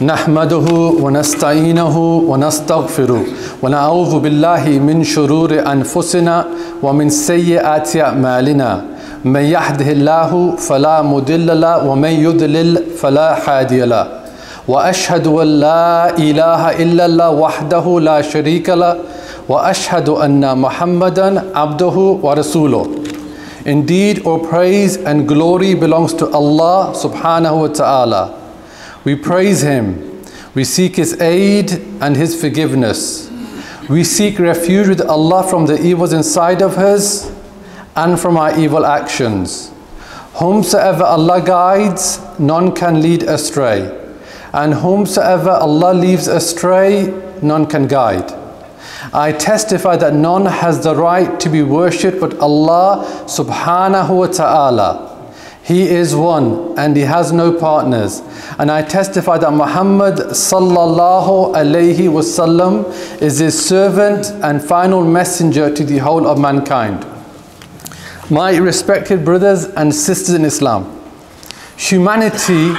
نحمده ونستعينه ونستغفره ونعوذ بالله من شرور أنفسنا ومن سيئات أعمالنا. من يهده الله فلا مضل له ومن يضلل فلا هادي له. وأشهد أن لا إله إلا الله وحده لا شريك له. وأشهد أن محمدا عبده ورسوله. Indeed, all praise and glory belongs to Allah subhanahu wa ta'ala. We praise Him. We seek His aid and His forgiveness. We seek refuge with Allah from the evils inside of us and from our evil actions. Whomsoever Allah guides, none can lead astray. And whomsoever Allah leaves astray, none can guide. I testify that none has the right to be worshipped but Allah subhanahu wa ta'ala. He is one and He has no partners. And I testify that Muhammad sallallahu alayhi wasallam is His servant and final messenger to the whole of mankind. My respected brothers and sisters in Islam, humanity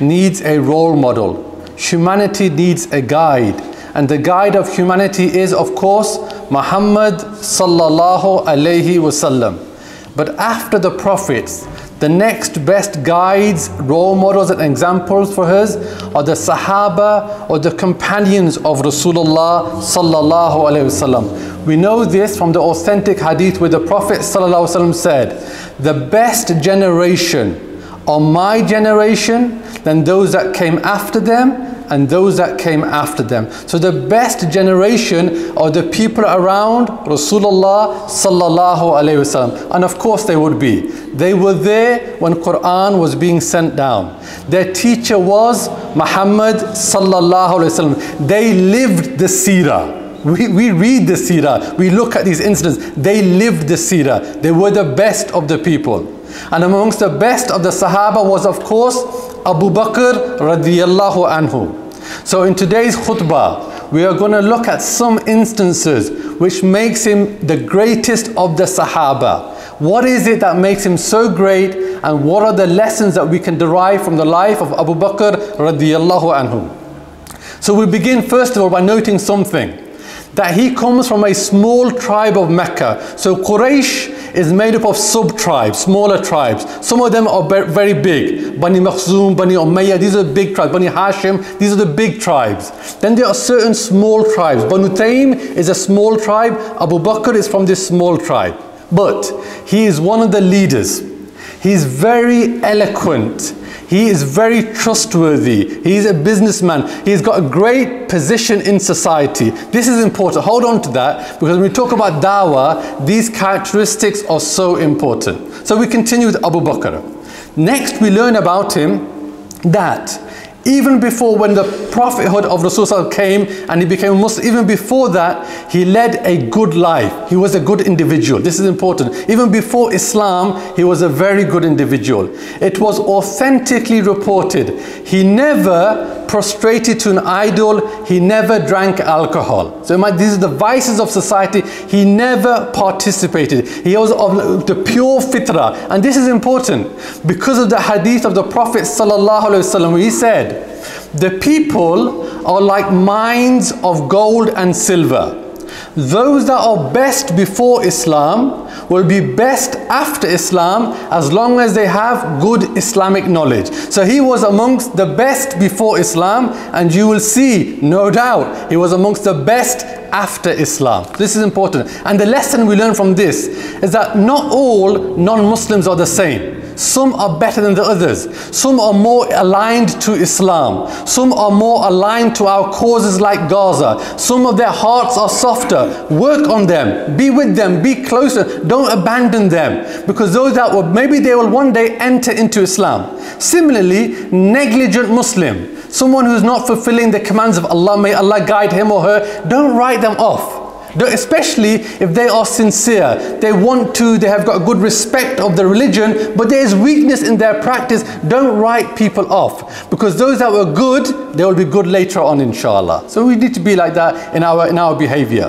needs a role model. Humanity needs a guide. And the guide of humanity is, of course, Muhammad sallallahu alayhi wasallam. But after the prophets, the next best guides, role models, and examples for us are the Sahaba or the companions of Rasulullah sallallahu alayhi wasallam. We know this from the authentic hadith where the Prophet sallallahu wasallam said, "The best generation are my generation, then those that came after them, and those that came after them. So the best generation are the people around Rasulullah sallallahu alaihi wasallam. And of course they would be. They were there when Quran was being sent down. Their teacher was Muhammad sallallahu alaihi wasallam. They lived the seerah. We, we read the seerah, we look at these incidents. They lived the seerah. They were the best of the people. And amongst the best of the Sahaba was of course Abu Bakr radiyallahu anhu. So in today's khutbah, we are going to look at some instances which makes him the greatest of the Sahaba. What is it that makes him so great and what are the lessons that we can derive from the life of Abu Bakr radiyallahu anhu? So we begin first of all by noting something that he comes from a small tribe of Mecca. So Quraysh is made up of sub-tribes, smaller tribes. Some of them are very big. Bani Makhzum, Bani Umayyah, these are big tribes. Bani Hashim, these are the big tribes. Then there are certain small tribes. Banu Taym is a small tribe. Abu Bakr is from this small tribe. But he is one of the leaders. He's very eloquent. He is very trustworthy. He's a businessman. He's got a great position in society. This is important. Hold on to that because when we talk about dawah, these characteristics are so important. So we continue with Abu Bakr. Next, we learn about him that even before when the prophethood of Rasulullah came and he became a Muslim, even before that, he led a good life. He was a good individual. This is important. Even before Islam, he was a very good individual. It was authentically reported. He never prostrated to an idol. He never drank alcohol. So these are the vices of society. He never participated. He was of the pure fitrah. And this is important because of the hadith of the Prophet sallallahu alaihi wasallam. He said, the people are like mines of gold and silver. Those that are best before Islam will be best after Islam as long as they have good Islamic knowledge. So he was amongst the best before Islam and you will see, no doubt, he was amongst the best after Islam. This is important. And the lesson we learn from this is that not all non-Muslims are the same. Some are better than the others. Some are more aligned to Islam. Some are more aligned to our causes like Gaza. Some of their hearts are softer. Work on them. Be with them. Be closer. Don't abandon them. Because those that will, maybe they will one day enter into Islam. Similarly, negligent Muslim. Someone who is not fulfilling the commands of Allah, may Allah guide him or her. Don't write them off. Especially if they are sincere, they want to, they have got good respect of the religion, but there is weakness in their practice. Don't write people off because those that were good, they will be good later on, inshallah. So we need to be like that in our in our behavior.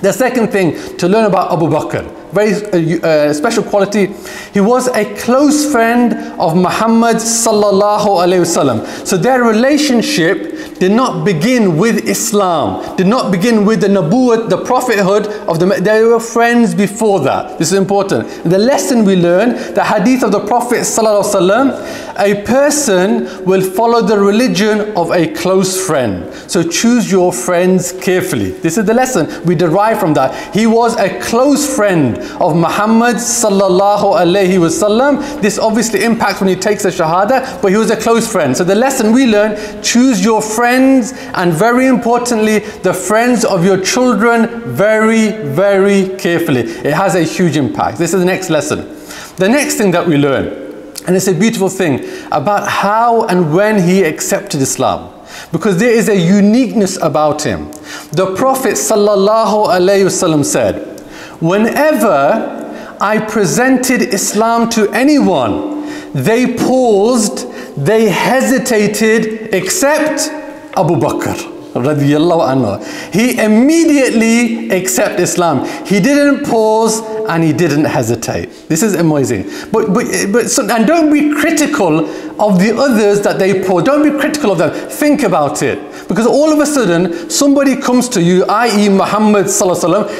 The second thing to learn about Abu Bakr, very uh, uh, special quality, he was a close friend of Muhammad sallallahu alaihi wasallam. So their relationship did not begin with Islam, did not begin with the Nabuwwat, the prophethood of the. They were friends before that. This is important. The lesson we learn, the hadith of the Prophet sallallahu alaihi wasallam, a person will follow the religion of a close friend. So choose your friends carefully. This is the lesson we derive from that. He was a close friend of Muhammad sallallahu alaihi wasallam. This obviously impacts when he takes the shahada, but he was a close friend. So the lesson we learn, choose your friends and very importantly, the friends of your children very, very carefully. It has a huge impact. This is the next lesson. The next thing that we learn, and it's a beautiful thing about how and when he accepted Islam. Because there is a uniqueness about him. The Prophet ﷺ said, Whenever I presented Islam to anyone, they paused, they hesitated, except Abu Bakr. He immediately accepted Islam. He didn't pause and he didn't hesitate. This is amazing. But, but, but so, and don't be critical of the others that they pause. Don't be critical of them. Think about it. Because all of a sudden, somebody comes to you, i.e. Muhammad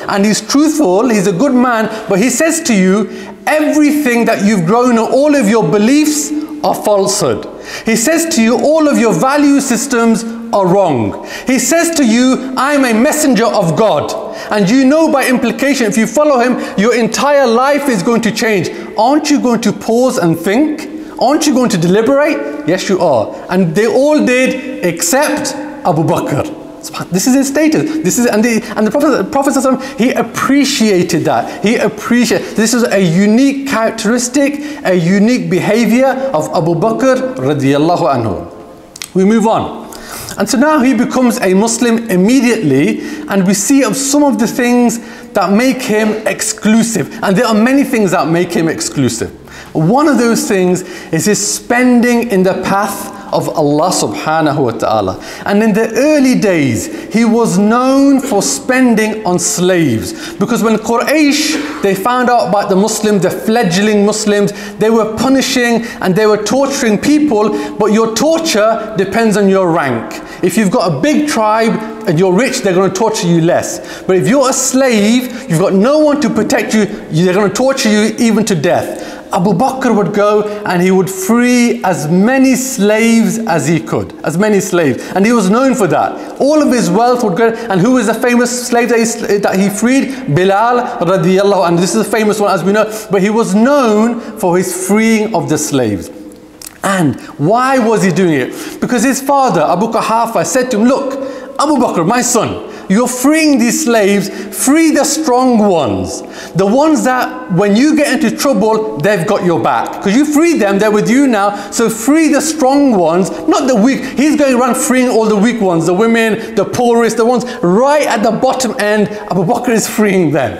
and he's truthful, he's a good man, but he says to you, everything that you've grown, all of your beliefs are falsehood. He says to you, all of your value systems are wrong. He says to you, I'm a messenger of God. And you know by implication, if you follow him, your entire life is going to change. Aren't you going to pause and think? Aren't you going to deliberate? Yes, you are. And they all did except Abu Bakr. This is his status. This is and the and the Prophet, the Prophet he appreciated that. He appreciated this is a unique characteristic, a unique behavior of Abu Bakr radiallahu anhu. We move on. And so now he becomes a Muslim immediately, and we see of some of the things that make him exclusive. And there are many things that make him exclusive. One of those things is his spending in the path of Allah subhanahu wa ta'ala. And in the early days, he was known for spending on slaves. Because when Quraysh, they found out about the Muslims, the fledgling Muslims, they were punishing and they were torturing people, but your torture depends on your rank. If you've got a big tribe and you're rich, they're going to torture you less. But if you're a slave, you've got no one to protect you, they're going to torture you even to death. Abu Bakr would go and he would free as many slaves as he could, as many slaves. And he was known for that. All of his wealth would go, and who is the famous slave that he, that he freed? Bilal radiallahu and This is a famous one as we know, but he was known for his freeing of the slaves. And why was he doing it? Because his father, Abu Quhafa, said to him, look, Abu Bakr, my son, you're freeing these slaves, free the strong ones. The ones that when you get into trouble, they've got your back. Because you free them, they're with you now. So free the strong ones, not the weak. He's going around freeing all the weak ones, the women, the poorest, the ones right at the bottom end. Abu Bakr is freeing them.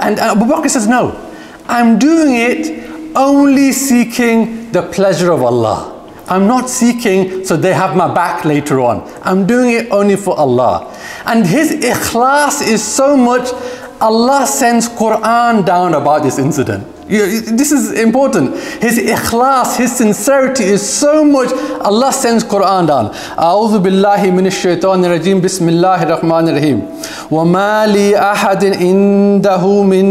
And Abu Bakr says, no, I'm doing it only seeking the pleasure of Allah. I'm not seeking so they have my back later on. I'm doing it only for Allah. And his ikhlas is so much, Allah sends Quran down about this incident. This is important. His ikhlas, his sincerity is so much. Allah sends Quran down. أعوذ بالله من الشيطان الرجيم بسم الله الرحمن الرحيم وما لي أحد عنده من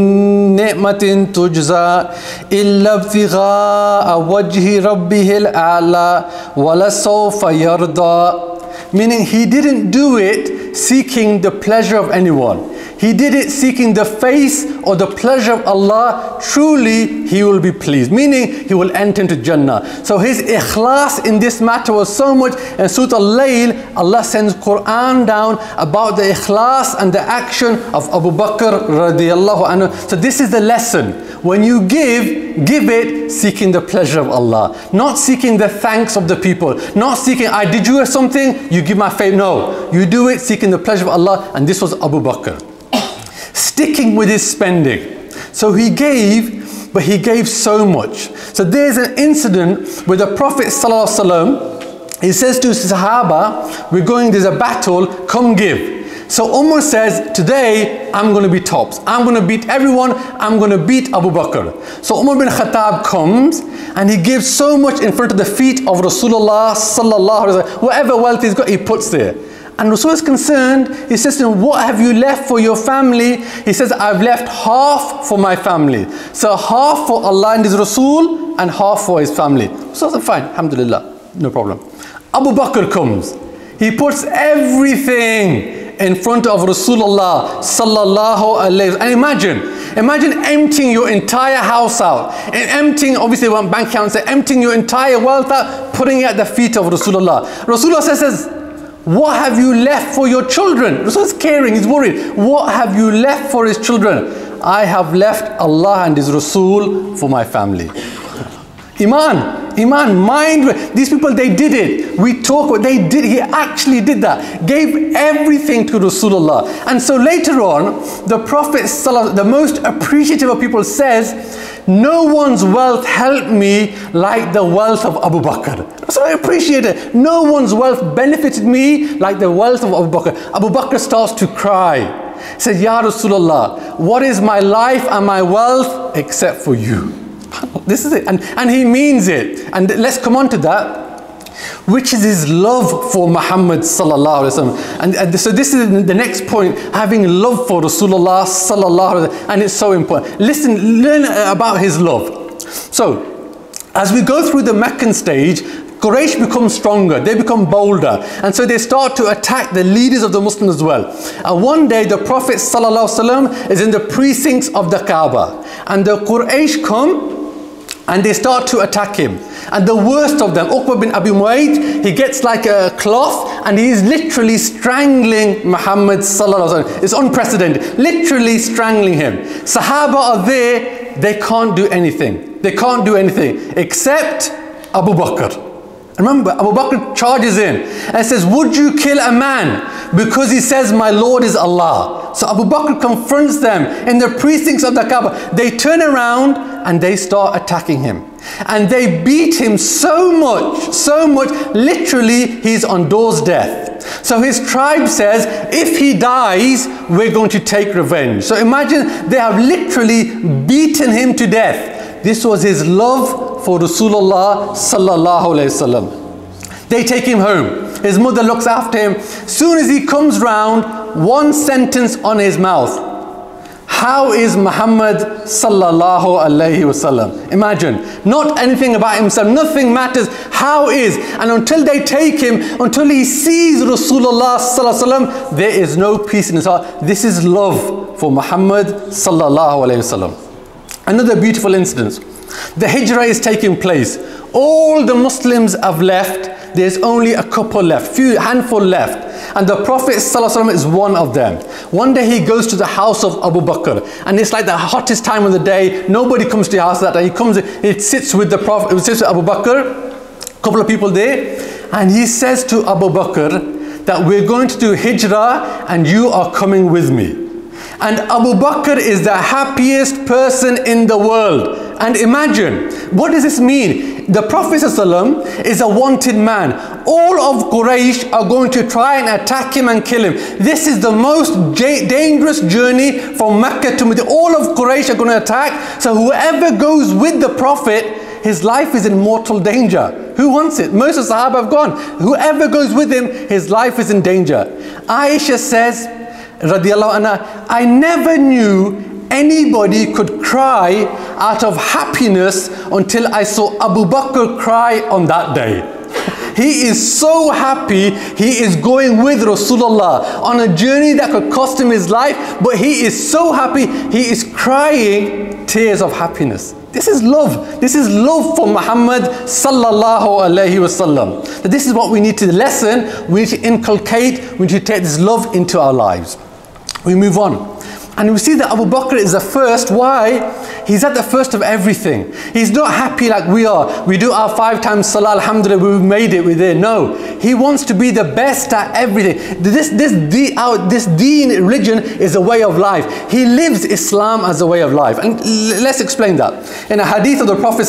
نعمة تجزى إلا ابتغاء وجه ربه الأعلى ولسوف يرضى Meaning he didn't do it seeking the pleasure of anyone. He did it seeking the face or the pleasure of Allah. Truly, he will be pleased. Meaning, he will enter into Jannah. So his ikhlas in this matter was so much. In Surah Al-Layl, Allah sends Quran down about the ikhlas and the action of Abu Bakr radiallahu anhu. So this is the lesson. When you give, give it seeking the pleasure of Allah. Not seeking the thanks of the people. Not seeking, I did you something, you give my favor. No, you do it seeking the pleasure of Allah. And this was Abu Bakr sticking with his spending. So he gave, but he gave so much. So there's an incident where the Prophet ﷺ, he says to Sahaba, we're going, there's a battle, come give. So Umar says, today I'm going to be tops. I'm going to beat everyone. I'm going to beat Abu Bakr. So Umar bin Khattab comes and he gives so much in front of the feet of Rasulullah sallallahu alaihi wasallam. Whatever wealth he's got, he puts there. And Rasul is concerned. He says to him, What have you left for your family? He says, I've left half for my family. So half for Allah and His Rasul and half for his family. So I said, Fine, Alhamdulillah, no problem. Abu Bakr comes. He puts everything in front of Rasulullah sallallahu alayhi And imagine, imagine emptying your entire house out. And emptying, obviously one bank account, emptying your entire wealth out, putting it at the feet of Rasulullah. Rasulullah says, what have you left for your children? Rasul is caring, he's worried. What have you left for his children? I have left Allah and His Rasul for my family. Iman, Iman, mind. These people, they did it. We talk, what they did. He actually did that. Gave everything to Rasulullah. And so later on, the Prophet, the most appreciative of people, says, no one's wealth helped me like the wealth of Abu Bakr. So I appreciate it. No one's wealth benefited me like the wealth of Abu Bakr. Abu Bakr starts to cry. He says, Ya Rasulullah, what is my life and my wealth except for you? This is it. And, and he means it. And let's come on to that which is his love for Muhammad sallallahu alaihi wasallam. And, and so this is the next point, having love for Rasulullah sallallahu alaihi wasallam, and it's so important. Listen, learn about his love. So, as we go through the Meccan stage, Quraysh become stronger, they become bolder, and so they start to attack the leaders of the Muslims as well. And one day the Prophet ﷺ is in the precincts of the Kaaba, and the Quraysh come and they start to attack him. And the worst of them, Uqba bin Abi Mu'ayt, he gets like a cloth and he is literally strangling Muhammad sallallahu alaihi wasallam. It's unprecedented, literally strangling him. Sahaba are there, they can't do anything. They can't do anything except Abu Bakr. Remember, Abu Bakr charges in and says, Would you kill a man because he says, My Lord is Allah? So Abu Bakr confronts them in the precincts of the Kaaba. They turn around and they start attacking him. And they beat him so much, so much, literally, he's on door's death. So his tribe says, if he dies, we're going to take revenge. So imagine they have literally beaten him to death. This was his love for Rasulullah sallallahu alayhi wasallam. They take him home. His mother looks after him. Soon as he comes round, one sentence on his mouth. How is Muhammad sallallahu alayhi wasallam? Imagine, not anything about himself, nothing matters. How is? And until they take him, until he sees Rasulullah sallallahu alayhi wasallam, there is no peace in his heart. This is love for Muhammad sallallahu alayhi wasallam. Another beautiful incident. The hijrah is taking place. All the Muslims have left. There's only a couple left, few handful left. And the Prophet ﷺ is one of them. One day he goes to the house of Abu Bakr, and it's like the hottest time of the day. Nobody comes to the house that day. He comes, he sits with the Prophet, he sits with Abu Bakr, a couple of people there, and he says to Abu Bakr that we're going to do hijrah and you are coming with me. And Abu Bakr is the happiest person in the world. And imagine, what does this mean? The Prophet ﷺ is a wanted man. All of Quraysh are going to try and attack him and kill him. This is the most dangerous journey from Mecca to Medina. All of Quraysh are going to attack. So whoever goes with the Prophet, his life is in mortal danger. Who wants it? Most of the Sahaba have gone. Whoever goes with him, his life is in danger. Aisha says, radiallahu anha, I never knew anybody could cry out of happiness until I saw Abu Bakr cry on that day. He is so happy he is going with Rasulullah on a journey that could cost him his life, but he is so happy he is crying tears of happiness. This is love. This is love for Muhammad sallallahu alaihi wasallam. This is what we need to lesson, we need to inculcate, we need to take this love into our lives. We move on. And we see that Abu Bakr is the first. Why? He's at the first of everything. He's not happy like we are. We do our five times salah, alhamdulillah, we've made it, we're there. No. He wants to be the best at everything. This, this, de, our, this deen religion is a way of life. He lives Islam as a way of life. And let's explain that. In a hadith of the Prophet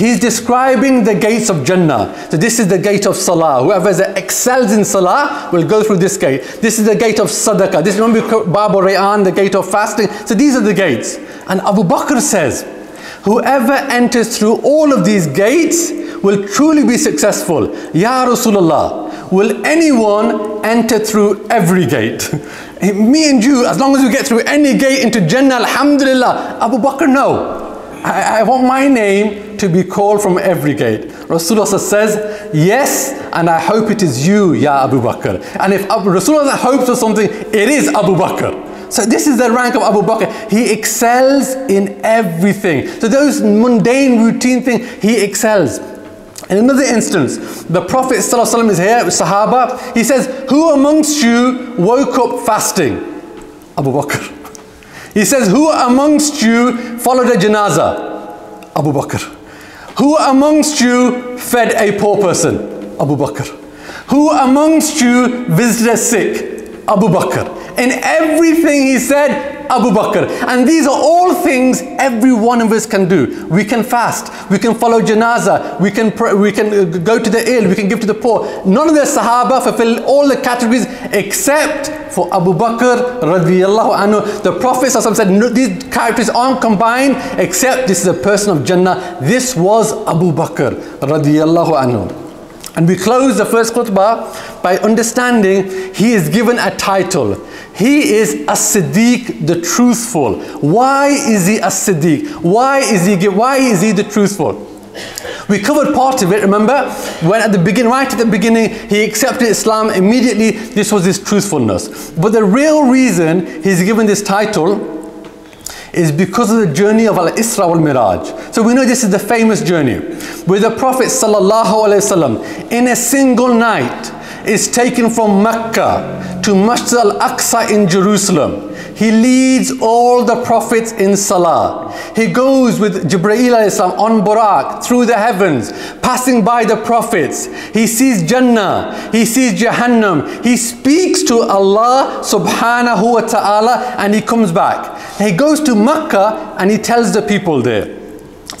He's describing the gates of Jannah. So this is the gate of Salah. Whoever excels in Salah will go through this gate. This is the gate of Sadaqah. This is remember Babu Rayyan, the gate of fasting. So these are the gates. And Abu Bakr says, whoever enters through all of these gates will truly be successful. Ya Rasulullah, will anyone enter through every gate? Me and you, as long as we get through any gate into Jannah, Alhamdulillah. Abu Bakr, no. I, I, want my name to be called from every gate. Rasulullah says, yes, and I hope it is you, Ya Abu Bakr. And if Abu, Rasulullah hopes for something, it is Abu Bakr. So this is the rank of Abu Bakr. He excels in everything. So those mundane, routine things, he excels. In another instance, the Prophet ﷺ is here with Sahaba. He says, Who amongst you woke up fasting? Abu Bakr. He says, Who amongst you followed a janazah? Abu Bakr. Who amongst you fed a poor person? Abu Bakr. Who amongst you visited a sick? Abu Bakr. In everything he said, Abu Bakr. And these are all things every one of us can do. We can fast, we can follow janazah, we can, we can uh, go to the ill, we can give to the poor. None of the Sahaba fulfill all the categories except for Abu Bakr radiallahu anhu. The Prophet said no, these characters aren't combined except this is a person of Jannah. This was Abu Bakr radiallahu anhu. And we close the first khutbah by understanding he is given a title. He is a Siddiq, the truthful. Why is he a Siddiq? Why is he, why is he the truthful? We covered part of it, remember? When at the beginning, right at the beginning, he accepted Islam immediately, this was his truthfulness. But the real reason he's given this title is because of the journey of Al-Isra wal-Miraj. So we know this is the famous journey where the Prophet ﷺ in a single night is taken from Mecca to Masjid al-Aqsa in Jerusalem. He leads all the prophets in Salah. He goes with Jibreel on Buraq through the heavens, passing by the prophets. He sees Jannah. He sees Jahannam. He speaks to Allah subhanahu wa ta'ala and he comes back. He goes to Mecca and he tells the people there.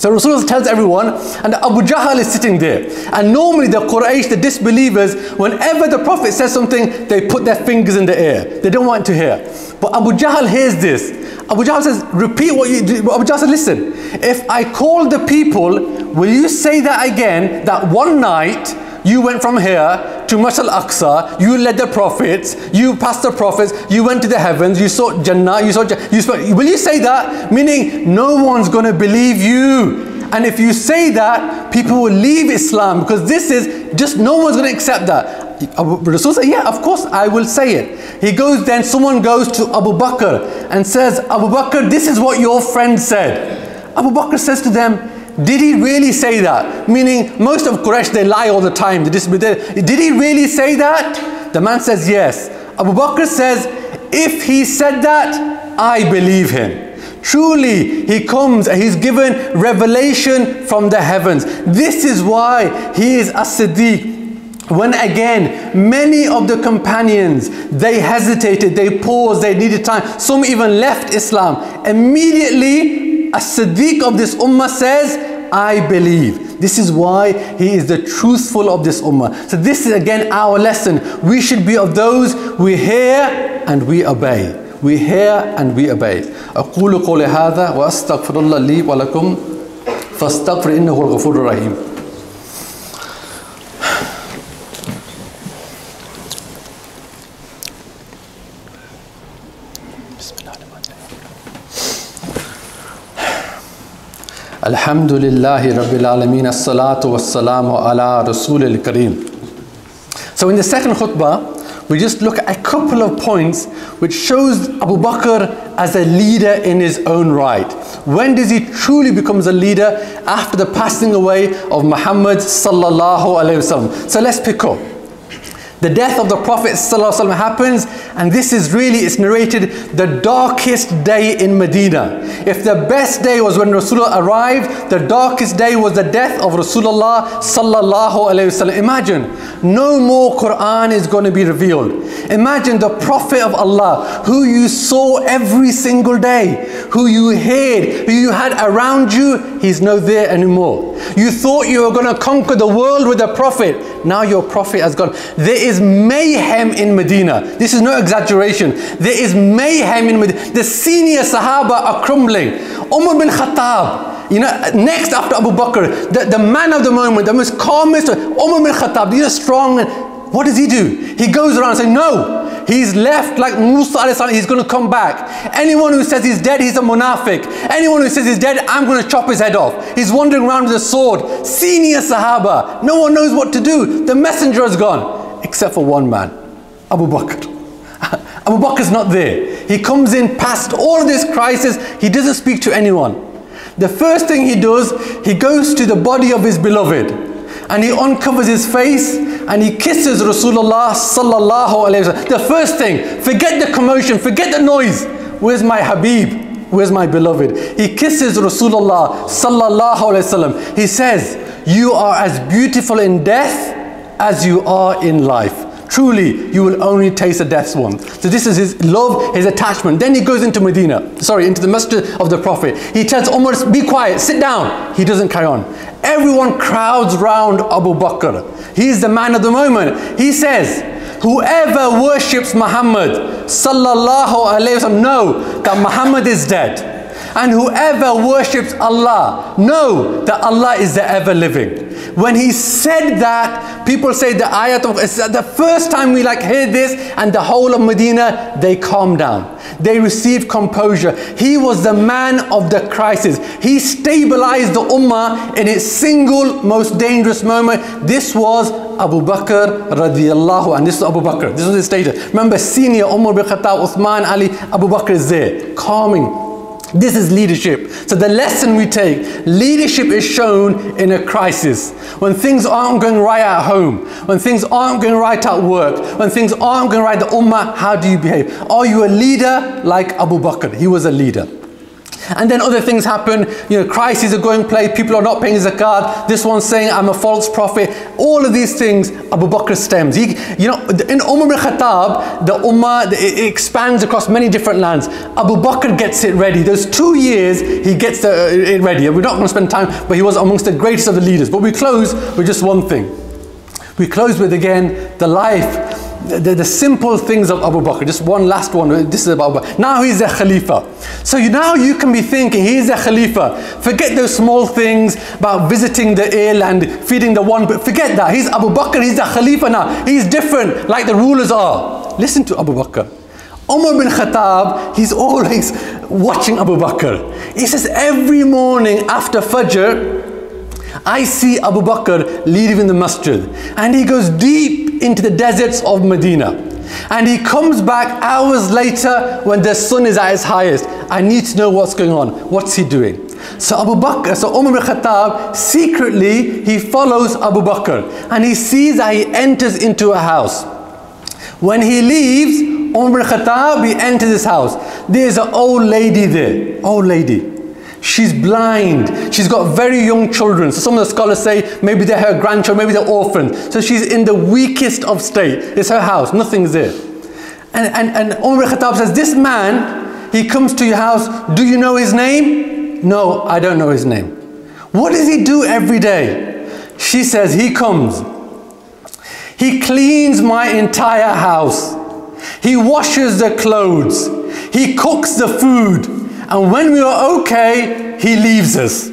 So Rasulullah tells everyone, and Abu Jahl is sitting there. And normally the Quraysh, the disbelievers, whenever the Prophet says something, they put their fingers in the air. They don't want to hear. But Abu Jahl hears this. Abu Jahl says, repeat what you do. Abu Jahl says, listen, if I call the people, will you say that again, that one night, you went from here to Masjid al-Aqsa, you led the prophets, you passed the prophets, you went to the heavens, you saw Jannah, you saw you spoke. Will you say that? Meaning no one's going to believe you. And if you say that, people will leave Islam because this is just no one's going to accept that. Rasul said, yeah, of course, I will say it. He goes, then someone goes to Abu Bakr and says, Abu Bakr, this is what your friend said. Abu Bakr says to them, did he really say that? Meaning, most of Quraysh, they lie all the time. Did he really say that? The man says, yes. Abu Bakr says, if he said that, I believe him. Truly, he comes and he's given revelation from the heavens. This is why he is a Siddiq. When again, many of the companions, they hesitated, they paused, they needed time. Some even left Islam. Immediately, a Siddiq of this ummah says, I believe. This is why he is the truthful of this ummah. So this is again our lesson. We should be of those we hear and we obey. We hear and we obey. أقول قولي هذا وأستغفر الله لي ولكم فاستغفر إنه الغفور الرحيم. Alhamdulillahi Rabbil Alameen As-salatu was-salamu ala Rasul al-Kareem. So in the second khutbah, we just look at a couple of points which shows Abu Bakr as a leader in his own right. When does he truly becomes a leader? After the passing away of Muhammad sallallahu alayhi wasallam. So let's pick up. The death of the Prophet ﷺ happens, and this is really, it's narrated, the darkest day in Medina. If the best day was when Rasulullah arrived, the darkest day was the death of Rasulullah wasallam. Imagine, no more Quran is going to be revealed. Imagine the Prophet of Allah, who you saw every single day, who you heard, who you had around you, he's no there anymore. You thought you were going to conquer the world with the Prophet. Now your Prophet has gone. There is mayhem in Medina. This is no exaggeration. There is mayhem in Medina. The senior Sahaba are crumbling. Umar bin Khattab, you know, next after Abu Bakr, the, the man of the moment, the most calmest, Umar bin Khattab, these are strong. What does he do? He goes around saying, No, he's left like Musa, he's going to come back. Anyone who says he's dead, he's a munafiq. Anyone who says he's dead, I'm going to chop his head off. He's wandering around with a sword. Senior Sahaba. No one knows what to do. The messenger has gone, except for one man, Abu Bakr. Abu Bakr's not there. He comes in past all this crisis. He doesn't speak to anyone. The first thing he does, he goes to the body of his beloved and he uncovers his face and he kisses Rasulullah sallallahu alayhi. The first thing, forget the commotion, forget the noise. Where's my Habib? Where's my beloved? He kisses Rasulullah sallallahu alayhi wasallam. He says, you are as beautiful in death as you are in life. Truly, you will only taste the death's one. So this is his love, his attachment. Then he goes into Medina, sorry, into the masjid of the Prophet. He tells Umar, be quiet, sit down. He doesn't carry on. Everyone crowds round Abu Bakr. He's the man of the moment. He says, whoever worships Muhammad sallallahu alayhi wasallam know that Muhammad is dead. And whoever worships Allah, know that Allah is the ever living. When he said that, people say the ayat of the first time we like hear this, and the whole of Medina, they calm down. They receive composure. He was the man of the crisis. He stabilized the ummah in its single most dangerous moment. This was Abu Bakr radiallahu and this is Abu Bakr. This was his status. Remember, senior Umar bin Khattab, Uthman, Ali, Abu Bakr is there, calming this is leadership. So the lesson we take, leadership is shown in a crisis. When things aren't going right at home, when things aren't going right at work, when things aren't going right the ummah, how do you behave? Are you a leader like Abu Bakr? He was a leader. And then other things happen, you know, crises are going place, people are not paying zakat, this one's saying I'm a false prophet. All of these things, Abu Bakr stems. He, you know, in Umar bin Khattab, the Ummah, it expands across many different lands. Abu Bakr gets it ready. Those two years, he gets the, uh, it ready. We're not going to spend time, but he was amongst the greatest of the leaders. But we close with just one thing. We close with, again, the life the, the, simple things of Abu Bakr. Just one last one. This is about Abu Bakr. Now he's a Khalifa. So you, now you can be thinking, he's a Khalifa. Forget those small things about visiting the ill and feeding the one. But forget that. He's Abu Bakr. He's a Khalifa now. He's different like the rulers are. Listen to Abu Bakr. Umar bin Khattab, he's always watching Abu Bakr. He says every morning after Fajr, I see Abu Bakr leaving the masjid and he goes deep into the deserts of Medina. And he comes back hours later when the sun is at its highest. I need to know what's going on. What's he doing? So Abu Bakr, so Umar bin Khattab, secretly he follows Abu Bakr and he sees that he enters into a house. When he leaves, Umar bin Khattab, he enters his house. There's an old lady there, old lady. She's blind. She's got very young children. So some of the scholars say maybe they're her grandchildren, maybe they're orphans. So she's in the weakest of state. It's her house, nothing's there. And, and, and Umar Khattab says, this man, he comes to your house, do you know his name? No, I don't know his name. What does he do every day? She says, he comes. He cleans my entire house. He washes the clothes. He cooks the food and when we are okay, he leaves us.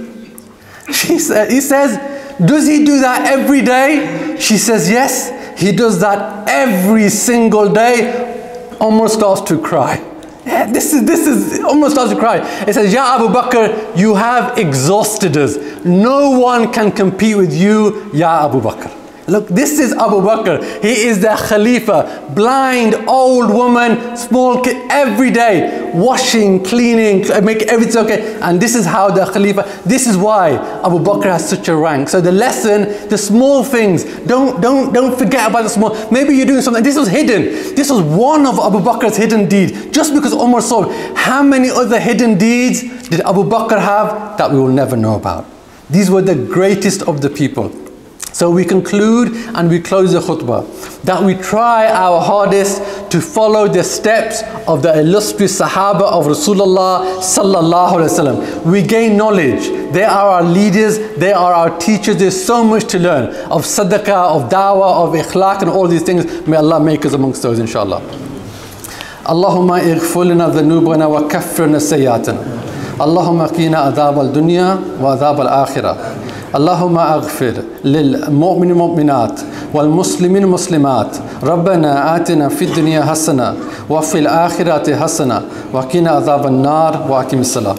She he says, does he do that every day? She says, yes, he does that every single day. Almost starts to cry. Yeah, this is, this is, almost starts to cry. It says, Ya Abu Bakr, you have exhausted us. No one can compete with you, Ya Abu Bakr. Look, this is Abu Bakr. He is the Khalifa. Blind, old woman, small kid, every day, washing, cleaning, uh, make everything okay. And this is how the Khalifa, this is why Abu Bakr has such a rank. So the lesson, the small things, don't, don't, don't forget about the small. Maybe you're doing something, this was hidden. This was one of Abu Bakr's hidden deeds. Just because Umar saw how many other hidden deeds did Abu Bakr have that we will never know about? These were the greatest of the people. So we conclude and we close the khutbah that we try our hardest to follow the steps of the illustrious Sahaba of Rasulullah sallallahu alaihi wasallam. We gain knowledge. They are our leaders. They are our teachers. There's so much to learn of sadaqah, of dawah, of ikhlaq, and all these things. May Allah make us amongst those, inshallah. اللهم اغفر لنا ذنوبنا وكفرنا سيئاتنا اللهم قنا عذاب الدنيا وعذاب الآخرة اللهم اغفر للمؤمن المؤمنات والمسلمين المسلمات ربنا آتنا في الدنيا حسنة وفي الآخرة حسنة وقنا عذاب النار وأقم الصلاة.